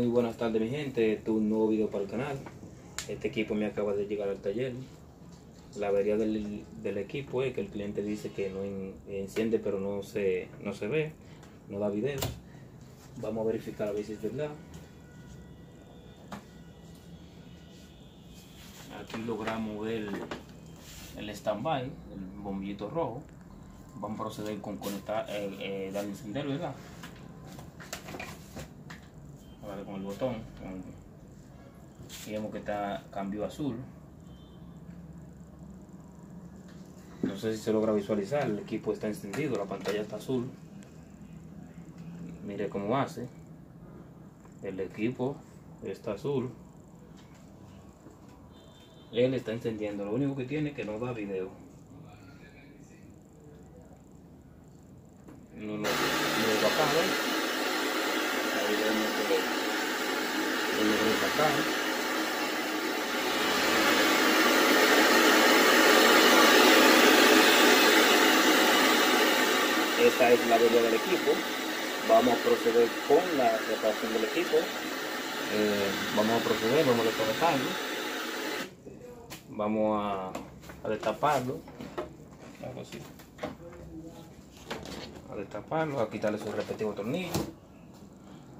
Muy buenas tardes mi gente, este es un nuevo video para el canal. Este equipo me acaba de llegar al taller. La avería del, del equipo es que el cliente dice que no en- enciende pero no se, no se ve, no da video. Vamos a verificar a ver si es verdad. Aquí logramos ver el stand-by, el bombillito rojo. Vamos a proceder con conectar, eh, eh, dar encender, ¿verdad? Con el botón, y vemos que está cambio azul. No sé si se logra visualizar, el equipo está encendido, la pantalla está azul. Mire cómo hace. El equipo está azul. Él está encendiendo, lo único que tiene es que no da video. No no lo apaga. Ahí vemos que Esta es la avería del equipo. Vamos a proceder con la reparación del equipo. Eh, vamos a proceder, vamos a desconectarlo. Vamos a, a destaparlo. Algo así. A destaparlo, a quitarle su respectivo tornillo.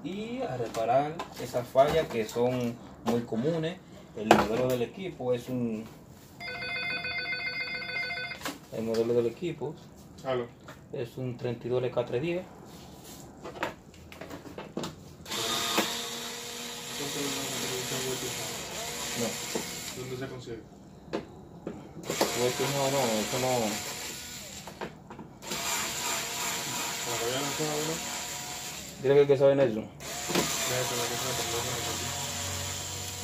Y a reparar esas fallas que son muy comunes. El modelo del equipo es un... El modelo del equipo Aló. es un 32 LK310. No, ¿Dónde se consigue? no, no, eso no. ¿Para que vean la zona uno? Dile que, que saben eso.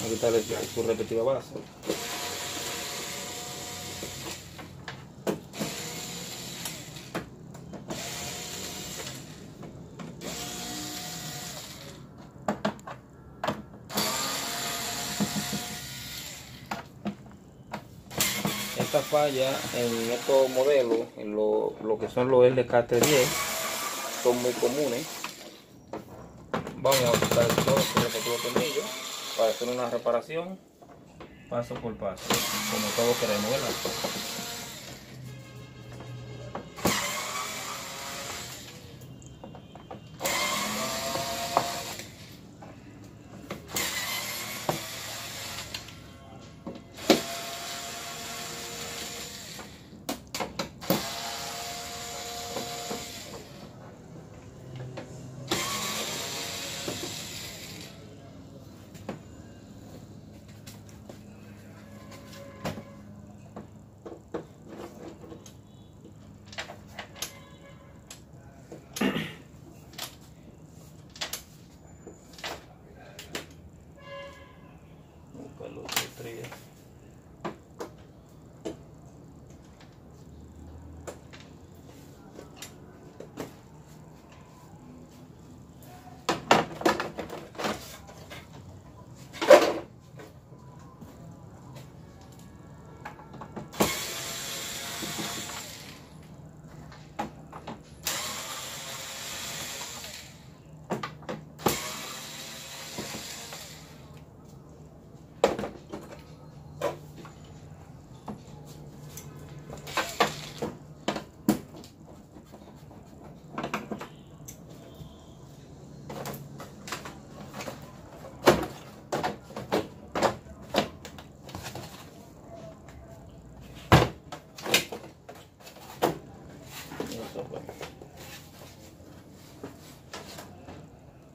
Hay que quitarle su, respectiva base. Esta falla en estos modelos, en lo, lo que son los LKT10, son muy comunes. Vamos a quitar todos los respectivos tornillos para hacer una reparación paso por paso, como todos queremos, ¿verdad? Buscar los estrellas. Eso fue.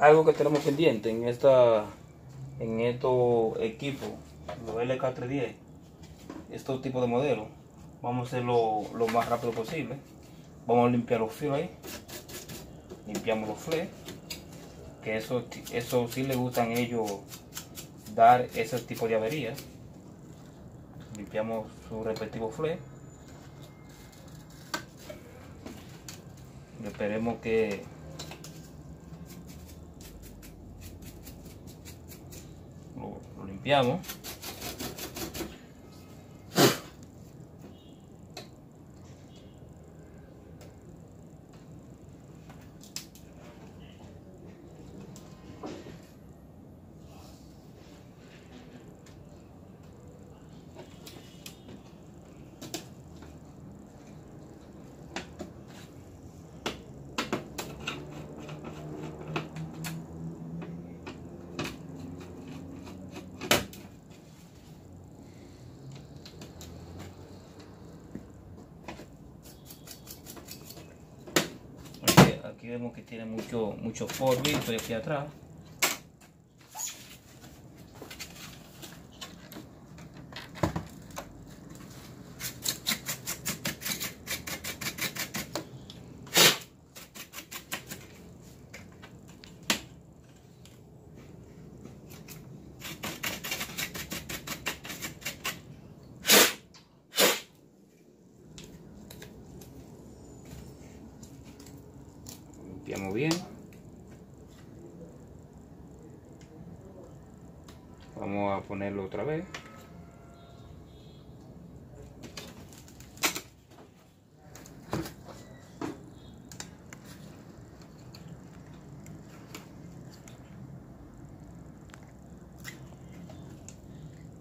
Algo que tenemos pendiente en esta en estos equipos, los LK310, estos tipos de modelos, vamos a hacerlo lo más rápido posible. Vamos a limpiar los filos ahí. Limpiamos los fles. Que eso, eso sí le gustan ellos dar ese tipo de averías. Limpiamos su respectivo fle. Y esperemos que lo, lo limpiamos aquí vemos que tiene mucho, mucho polvito aquí atrás. Bien. Vamos a ponerlo otra vez.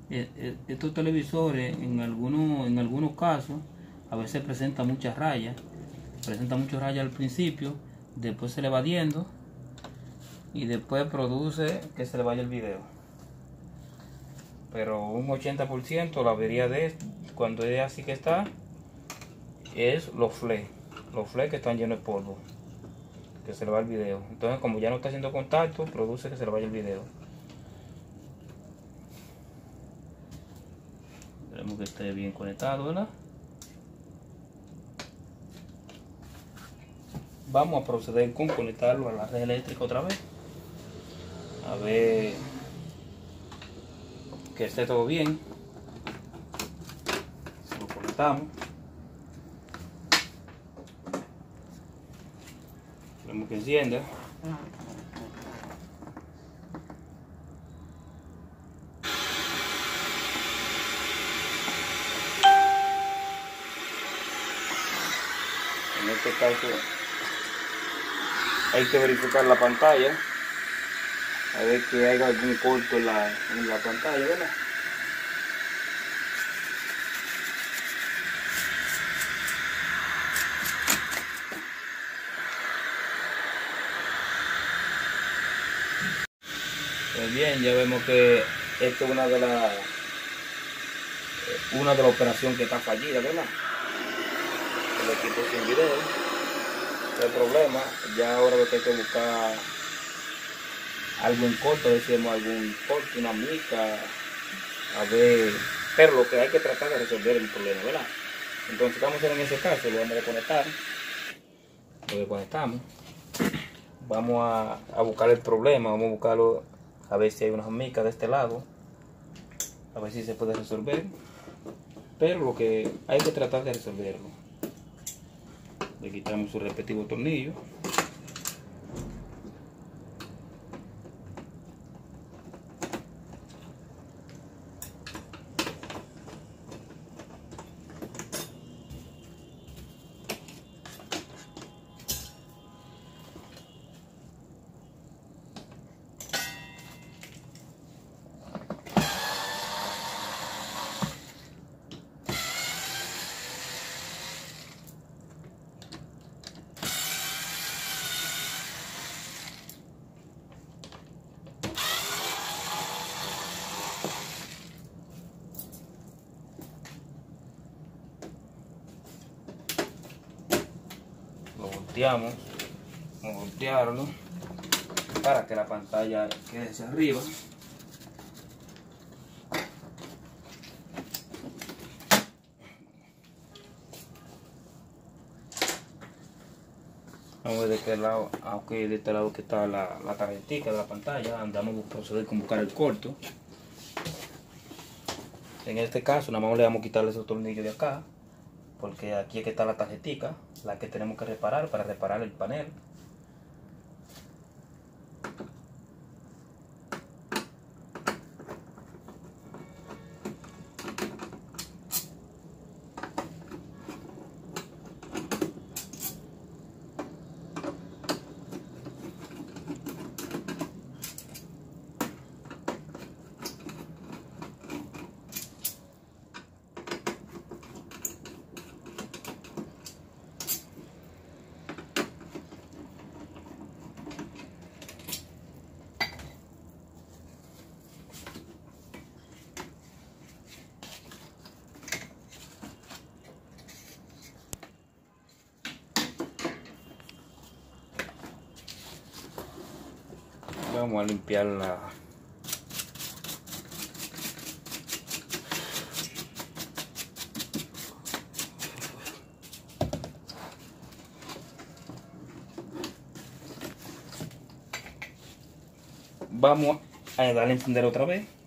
E- e- estos televisores en algunos en algunos casos a veces presenta muchas rayas presenta muchas rayas al principio después se le va diendo y después produce que se le vaya el video. Pero un 80% la avería de cuando es así que está es los flecks los flecks que están llenos de polvo que se le va el video. Entonces como ya no está haciendo contacto produce que se le vaya el video. Esperemos que esté bien conectado, ¿verdad? Vamos a proceder con conectarlo a la red eléctrica otra vez. A ver que esté todo bien. Lo conectamos. Esperemos que encienda. En este caso hay que verificar la pantalla a ver que haya algún corto en la, en la pantalla, ¿verdad? Pues bien, ya vemos que esto es una de las una de las operaciones que está fallida, ¿verdad? El equipo sin video. Hay problema. Ya ahora lo que hay que buscar algo en corto, decimos algún corte, una mica, a ver. Pero lo que hay que tratar de resolver el problema, ¿verdad? Entonces vamos a hacer en ese caso, lo vamos a conectar. Lo desconectamos. Vamos a, a buscar el problema, vamos a buscarlo, a ver si hay unas micas de este lado. A ver si se puede resolver. Pero lo que hay que tratar de resolverlo. Le quitamos su respectivo tornillo. Lo Vamos a voltearlo para que la pantalla quede hacia arriba. Vamos de qué lado, ah, ok, de este lado que está la, la tarjetita de la pantalla, andamos a proceder con buscar el corto. En este caso, nada más le vamos a quitarle esos tornillos de acá, porque aquí es que está la tarjetita, la que tenemos que reparar para reparar el panel. Vamos a limpiar la vamos a darle a encender otra vez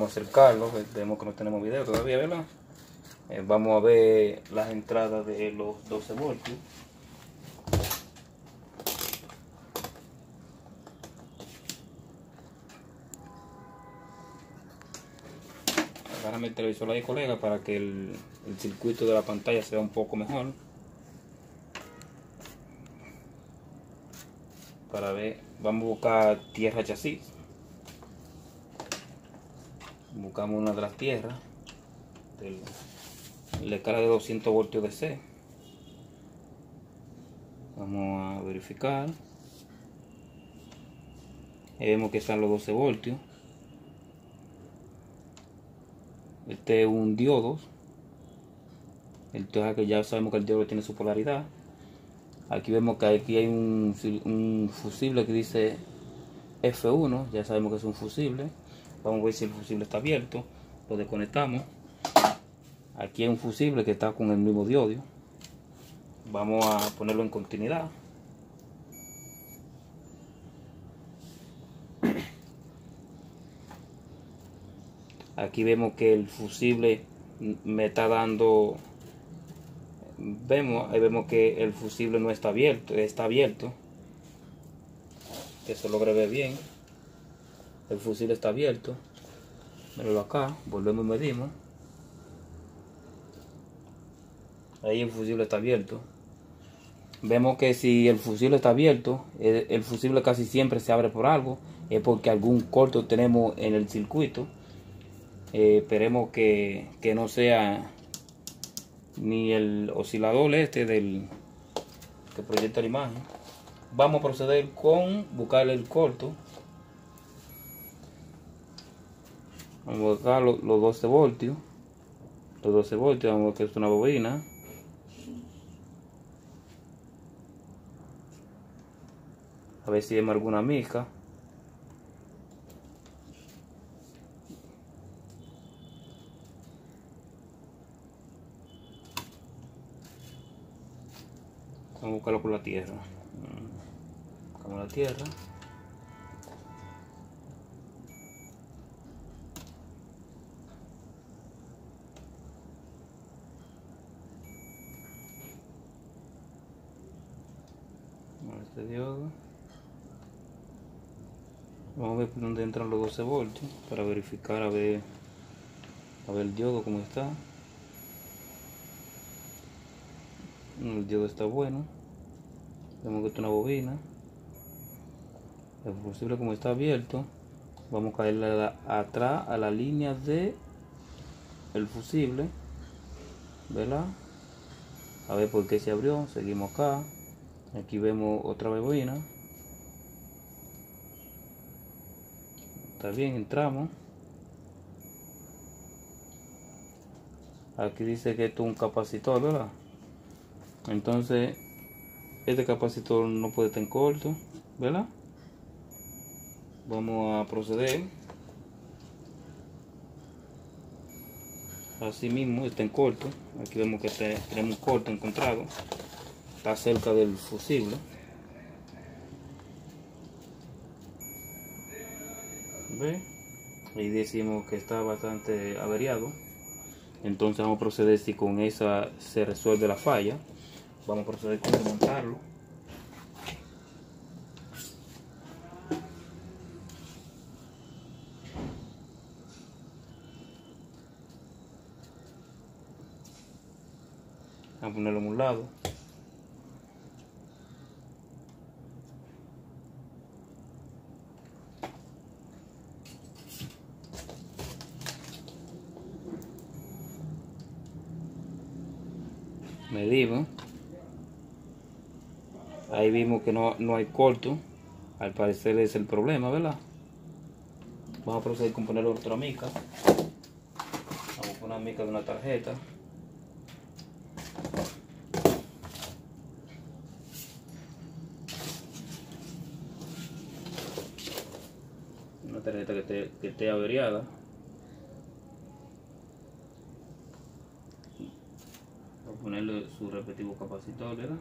vamos a acercarlo vemos que no tenemos video todavía verdad Eh, vamos a ver las entradas de los 12 voltios Agárrame el televisor ahí, colega, para que el circuito de la pantalla sea un poco mejor. Para ver, vamos a buscar tierra chasis. Buscamos una de las tierras. Del, la escala de 200 voltios DC. Vamos a verificar. Vemos que están los 12 voltios. Este es un diodo. Entonces que ya sabemos que el diodo tiene su polaridad. Aquí vemos que aquí hay un fusible que dice F1. Ya sabemos que es un fusible. Vamos a ver si el fusible está abierto. Lo desconectamos. Aquí hay un fusible que está con el mismo diodo. Vamos a ponerlo en continuidad. aquí vemos que el fusible me está dando vemos ahí vemos que el fusible no está abierto está abierto eso logra ver bien el fusible está abierto. Míralo acá. Volvemos y medimos. Ahí el fusible está abierto. Vemos que si el fusible está abierto el, el fusible casi siempre se abre por algo. Es porque algún corto tenemos en el circuito. Eh, esperemos que, que, no sea ni el oscilador este del que proyecta la imagen. Vamos a proceder con buscar el corto. Vamos a buscar los, los 12 voltios. Los 12 voltios, vamos a que es una bobina. A ver si vemos alguna mica. Vamos a buscarlo por la tierra. Buscamos la tierra. Diodo. Vamos a ver por dónde entran los 12 voltios para verificar a ver a ver el diodo cómo está. el diodo está bueno vemos que está una bobina el fusible como está abierto vamos a caerle atrás a la línea de el fusible ¿verdad? a ver por qué se abrió seguimos acá aquí vemos otra bobina. Está bien entramos. Aquí dice que esto es un capacitor ¿verdad? entonces este capacitor no puede estar en corto ¿verdad? vamos a proceder. Así mismo está en corto. Aquí vemos que tenemos un corto encontrado está cerca del fusible ¿Ve? ahí decimos que está bastante averiado. Entonces vamos a proceder si con esa se resuelve la falla vamos a proceder con desmontarlo. Vamos a ponerlo en un lado medimos ahí vimos que no, no hay corto al parecer es el problema verdad vamos a proceder con poner otra mica una mica de una tarjeta. Una tarjeta que esté, que esté averiada. Voy a ponerle su respectivo capacitor, ¿verdad?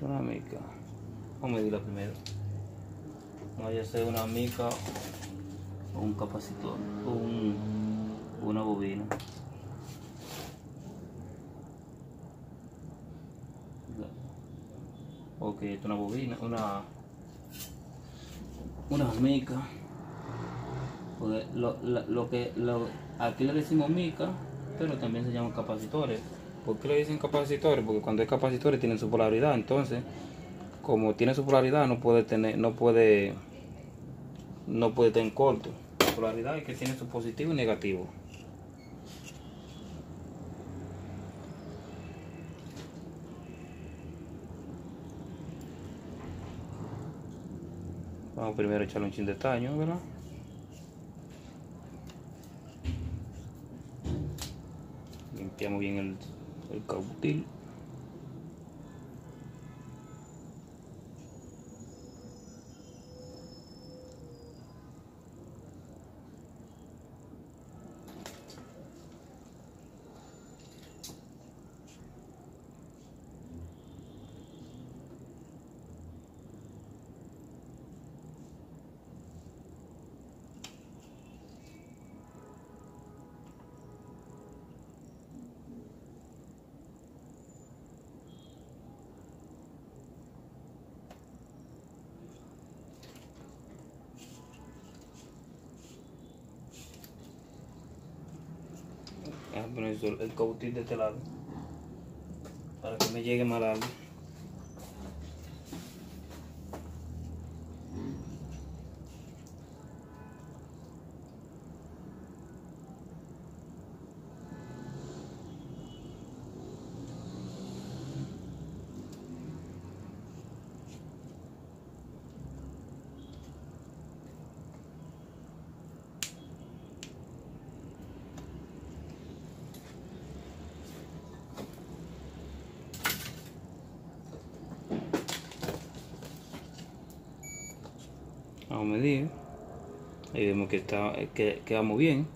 Una mica. Vamos a medirla primero. No vaya a ser una mica un capacitor o un, una bobina. Ok, esto es una bobina, una una mica. Porque lo, lo que lo, aquí le decimos mica, pero también se llaman capacitores. ¿Por qué le dicen capacitores? Porque cuando es capacitores tienen su polaridad, entonces como tiene su polaridad no puede tener, no puede, no puede tener corto. La polaridad es que tiene su positivo y negativo. Vamos primero a echarle un chin de estaño, ¿verdad? Limpiamos bien el, el cautil. Poner el cautil de este lado para que me llegue más largo. Vamos a medir. Ahí vemos que está que, que vamos bien.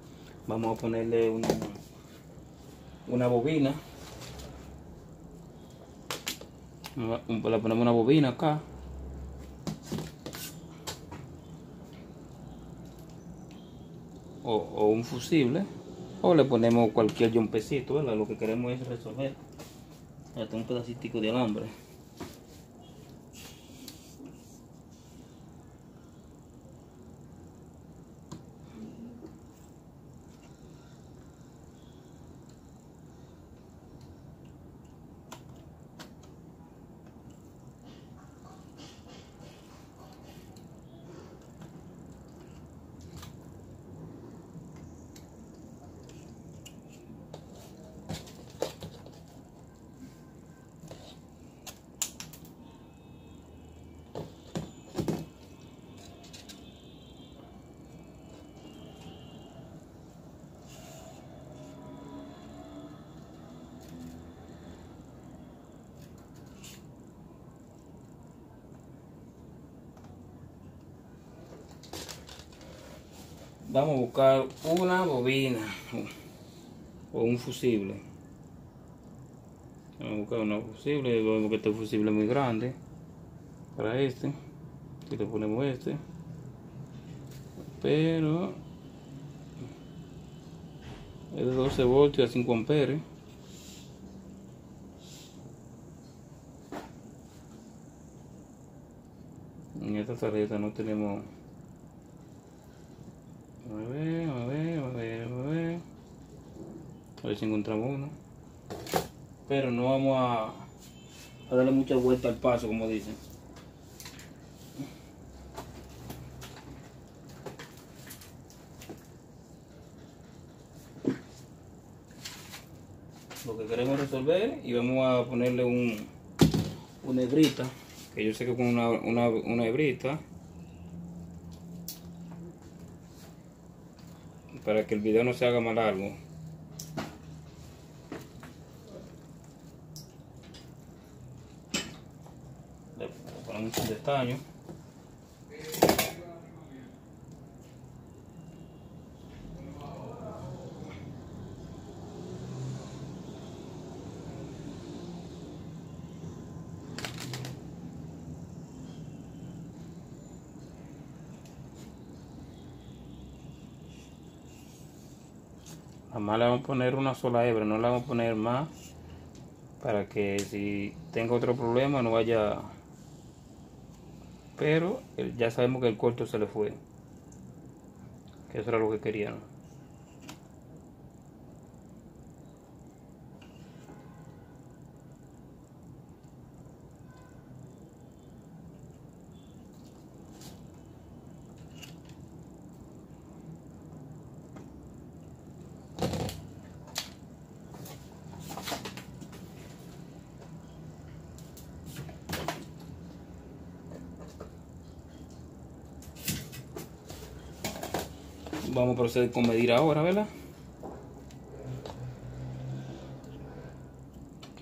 Vamos a ponerle una, una bobina. Le ponemos una bobina acá. O, un fusible. O le ponemos cualquier jumpecito. Lo que queremos es resolver. Hasta un pedacito de alambre. Vamos a buscar una bobina o un fusible. Vamos a buscar una fusible. Vemos que este fusible es muy grande para este. Si le ponemos este, pero es de 12 voltios a 5 amperes. En esta tarjeta no tenemos a ver, a ver, a ver, a ver. A ver si encontramos uno. Pero no vamos a, darle mucha vuelta al paso, como dicen. Lo que queremos resolver y vamos a ponerle un, una hebrita. Que yo sé que con una hebrita para que el video no se haga más largo. Le ponemos un destaño Además le vamos a poner una sola hebra, no le vamos a poner más para que si tenga otro problema no vaya... Pero ya sabemos que el corto se le fue. Que eso era lo que querían. Vamos a proceder con medir ahora, ¿verdad?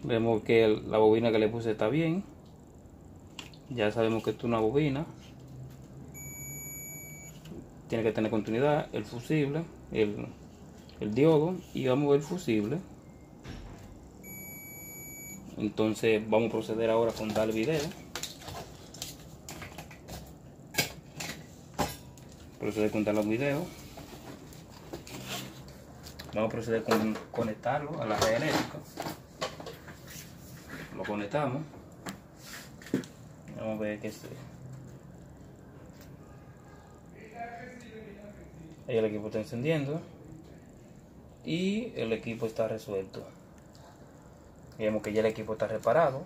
Vemos que la bobina que le puse está bien. Ya sabemos que esto es una bobina. Tiene que tener continuidad, el fusible, el, el diodo y vamos a ver el fusible. Entonces vamos a proceder ahora con dar video. Proceder con dar los videos. Vamos a proceder con conectarlo a la red eléctrica. Lo conectamos. Vamos a ver que se... Ahí el equipo está encendiendo. Y el equipo está resuelto. Vemos que ya el equipo está reparado.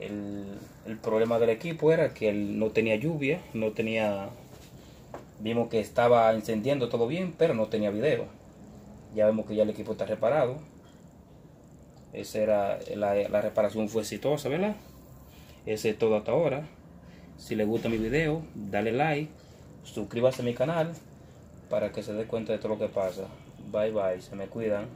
El, el problema del equipo era que él no tenía lluvia, no tenía... Vimos que estaba encendiendo todo bien, pero no tenía video. Ya vemos que ya el equipo está reparado. Esa era la, la reparación fue exitosa, ¿verdad? Ese es todo hasta ahora. Si les gusta mi video, dale like, suscríbase a mi canal para que se dé cuenta de todo lo que pasa. Bye bye, se me cuidan.